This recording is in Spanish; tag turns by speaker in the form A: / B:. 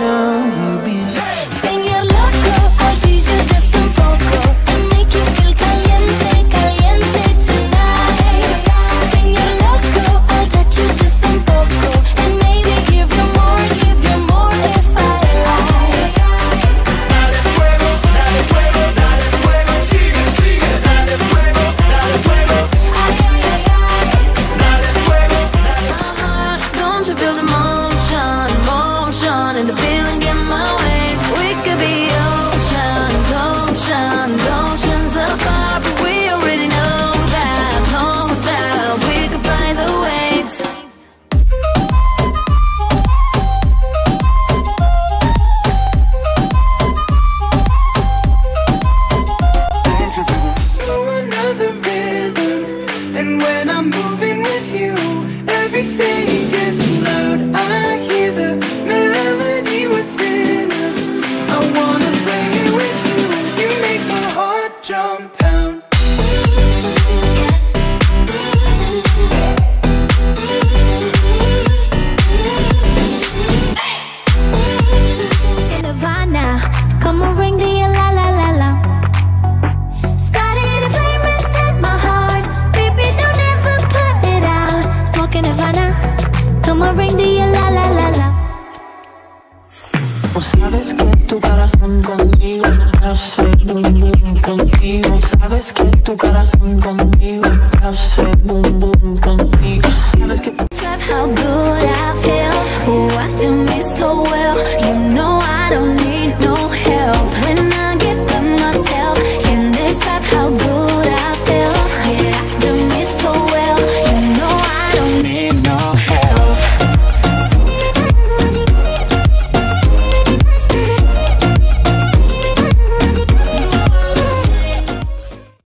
A: ocean Sabes que tu corazón conmigo hace boom boom contigo. Sabes que tu corazón conmigo hace boom